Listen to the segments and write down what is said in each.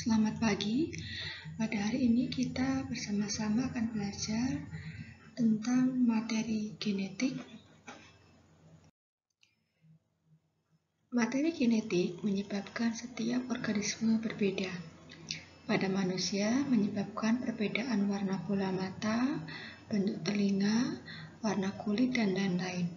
Selamat pagi. Pada hari ini kita bersama-sama akan belajar tentang materi genetik. Materi genetik menyebabkan setiap organisme berbeda. Pada manusia menyebabkan perbedaan warna bola mata, bentuk telinga, warna kulit, dan lain-lain.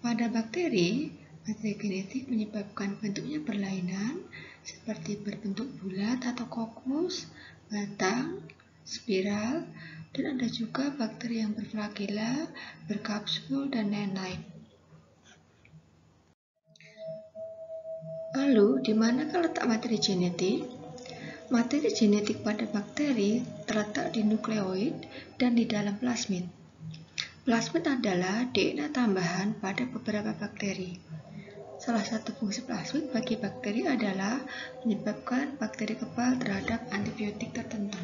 Pada bakteri, materi genetik menyebabkan bentuknya berlainan, seperti berbentuk bulat atau kokus, batang, spiral, dan ada juga bakteri yang berflagela, berkapsul, dan lain-lain. Lalu, di manakah letak materi genetik? Materi genetik pada bakteri terletak di nukleoid dan di dalam plasmid. Plasmid adalah DNA tambahan pada beberapa bakteri. Salah satu fungsi plasmid bagi bakteri adalah menyebabkan bakteri kebal terhadap antibiotik tertentu.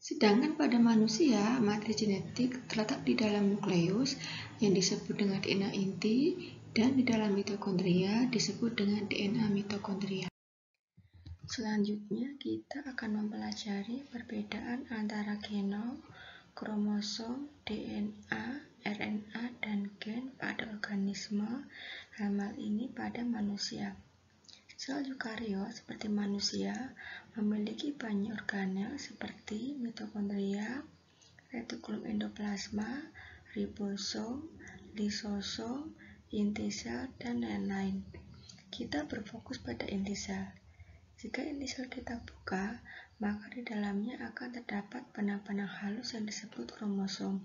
Sedangkan pada manusia, materi genetik terletak di dalam nukleus yang disebut dengan DNA inti dan di dalam mitokondria disebut dengan DNA mitokondria. Selanjutnya, kita akan mempelajari perbedaan antara genom, kromosom, DNA, RNA, dan gen pada organisme, dalam hal ini pada manusia. Sel eukariot seperti manusia memiliki banyak organel seperti mitokondria, retikulum endoplasma, ribosom, lisosom, inti sel, dan lain-lain. Kita berfokus pada inti sel. Jika inti sel kita buka, maka di dalamnya akan terdapat benang-benang halus yang disebut kromosom.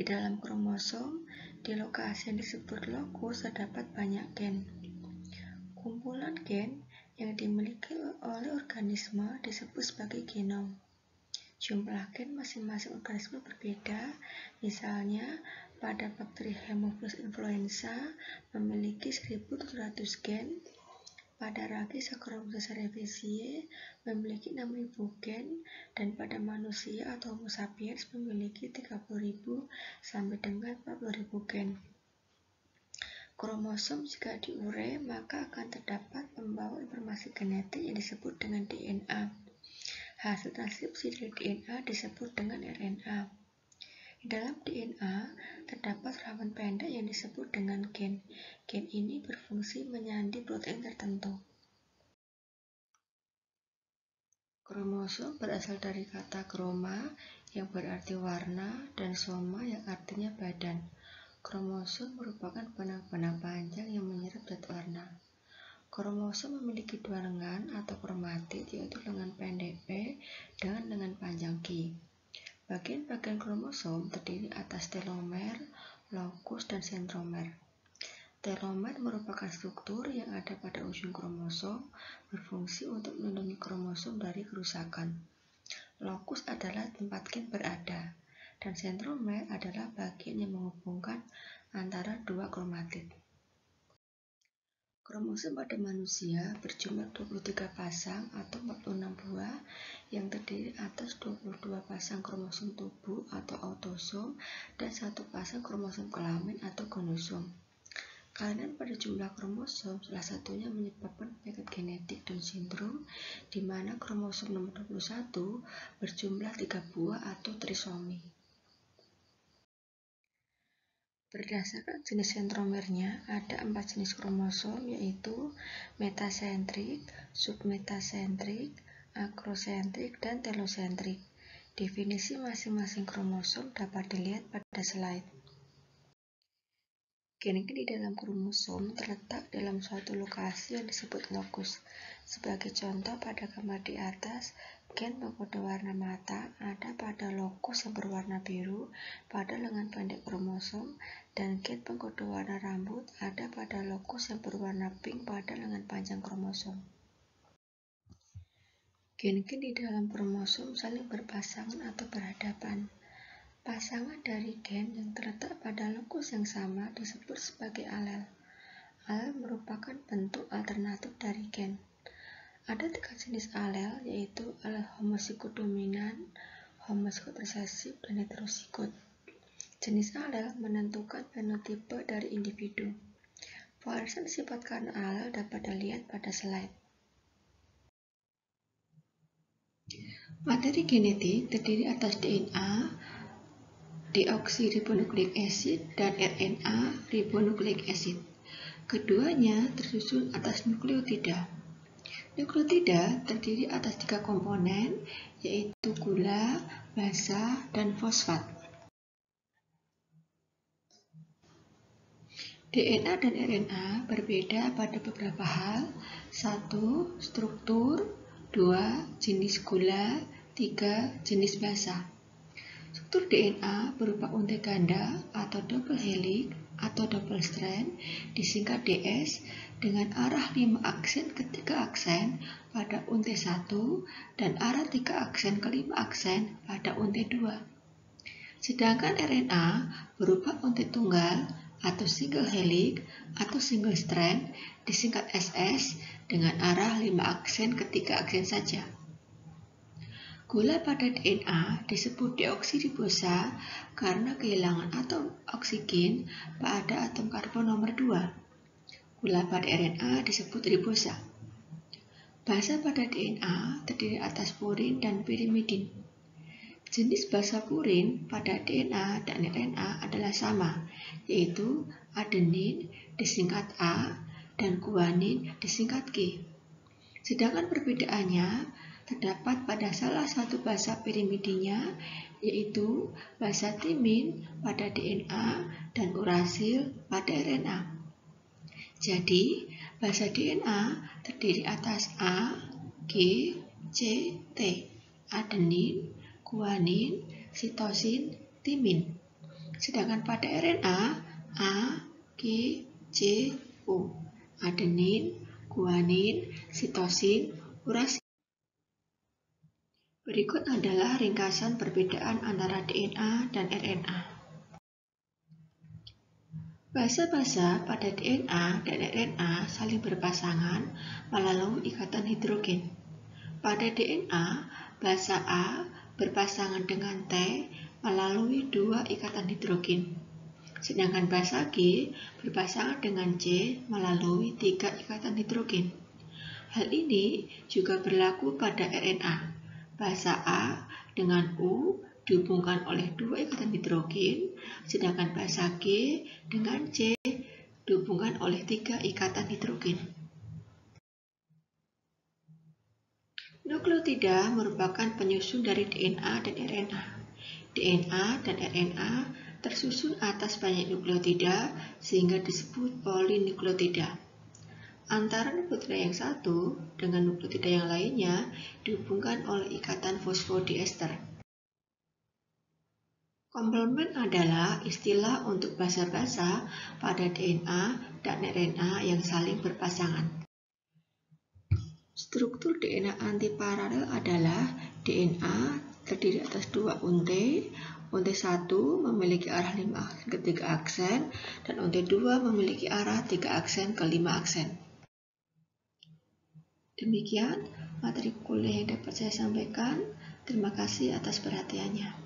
Di dalam kromosom, di lokasi yang disebut lokus terdapat banyak gen. Kumpulan gen yang dimiliki oleh organisme disebut sebagai genom. Jumlah gen masing-masing organisme berbeda, misalnya pada bakteri Haemophilus influenza memiliki 1700 gen, pada ragi Saccharomyces cerevisiae memiliki 6.000 gen dan pada manusia atau Homo sapiens memiliki 30.000 sampai dengan 40.000 gen. Kromosom jika diure maka akan terdapat pembawa informasi genetik yang disebut dengan DNA. Hasil transkripsi dari DNA disebut dengan RNA. Di dalam DNA terdapat rawan pendek yang disebut dengan gen. Gen ini berfungsi menyandi protein tertentu. Kromosom berasal dari kata kroma yang berarti warna dan soma yang artinya badan. Kromosom merupakan benang-benang panjang yang menyerap zat warna. Kromosom memiliki dua lengan atau kromatid yaitu lengan pendek P dan lengan panjang Q. Bagian-bagian kromosom terdiri atas telomer, lokus, dan sentromer. Telomer merupakan struktur yang ada pada ujung kromosom, berfungsi untuk melindungi kromosom dari kerusakan. Lokus adalah tempat gen berada, dan sentromer adalah bagian yang menghubungkan antara dua kromatid. Kromosom pada manusia berjumlah 23 pasang atau 46 buah yang terdiri atas 22 pasang kromosom tubuh atau autosom dan satu pasang kromosom kelamin atau gonosom. Kelainan pada jumlah kromosom salah satunya menyebabkan penyakit genetik Down syndrome di mana kromosom nomor 21 berjumlah 3 buah atau trisomi. Berdasarkan jenis sentromernya, ada empat jenis kromosom yaitu metasentrik, submetasentrik, akrosentrik, dan telosentrik. Definisi masing-masing kromosom dapat dilihat pada slide. Gen-gen di dalam kromosom terletak dalam suatu lokasi yang disebut lokus. Sebagai contoh pada gambar di atas, Gen pengkode warna mata ada pada lokus yang berwarna biru pada lengan pendek kromosom dan gen pengkode warna rambut ada pada lokus yang berwarna pink pada lengan panjang kromosom. Gen-gen di dalam kromosom saling berpasangan atau berhadapan. Pasangan dari gen yang terletak pada lokus yang sama disebut sebagai alel. Alel merupakan bentuk alternatif dari gen. Ada tiga jenis alel, yaitu alel homozigot dominan, homozigot resesif, dan heterozigot. Jenis alel menentukan fenotipe dari individu. Penjelasan sifat kardinal dapat dilihat pada slide. Materi genetik terdiri atas DNA, deoksiribonukleik acid, dan RNA ribonukleik acid. Keduanya tersusun atas nukleotida. Nukleotida terdiri atas tiga komponen, yaitu gula, basa, dan fosfat. DNA dan RNA berbeda pada beberapa hal. Satu, struktur. Dua, jenis gula. Tiga, jenis basa. Struktur DNA berupa untai ganda atau double helix atau double strand disingkat DS dengan arah 5 aksen ke 3 aksen pada untai 1 dan arah 3 aksen ke 5 aksen pada untai 2. Sedangkan RNA berupa untai tunggal atau single helix atau single strand disingkat SS dengan arah 5 aksen ke 3 aksen saja. Gula pada DNA disebut deoksiribosa karena kehilangan atom oksigen pada atom karbon nomor 2. Gula pada RNA disebut ribosa. Basa pada DNA terdiri atas purin dan pirimidin. Jenis basa purin pada DNA dan RNA adalah sama, yaitu adenin disingkat A dan guanin disingkat G. Sedangkan perbedaannya terdapat pada salah satu basa pirimidinya, yaitu basa timin pada DNA dan urasil pada RNA. Jadi, basa DNA terdiri atas A, G, C, T, adenin, guanin, sitosin, timin. Sedangkan pada RNA, A, G, C, U, adenin, guanin, sitosin, urasin. Berikut adalah ringkasan perbedaan antara DNA dan RNA. Basa-basa pada DNA dan RNA saling berpasangan melalui ikatan hidrogen. Pada DNA, basa A berpasangan dengan T melalui dua ikatan hidrogen. Sedangkan basa G berpasangan dengan C melalui tiga ikatan hidrogen. Hal ini juga berlaku pada RNA. Basa A dengan U dihubungkan oleh dua ikatan hidrogen, sedangkan basa G dengan C dihubungkan oleh tiga ikatan hidrogen. Nukleotida merupakan penyusun dari DNA dan RNA. DNA dan RNA tersusun atas banyak nukleotida sehingga disebut polinukleotida. Antara nukleotida yang satu dengan nukleotida yang lainnya dihubungkan oleh ikatan fosfodiester. Komplement adalah istilah untuk basa-basa pada DNA dan RNA yang saling berpasangan. Struktur DNA antiparalel adalah DNA terdiri atas dua untai. Untai satu memiliki arah 5 aksen ke 3 aksen dan untai 2 memiliki arah 3 aksen ke 5 aksen. Demikian materi kuliah yang dapat saya sampaikan. Terima kasih atas perhatiannya.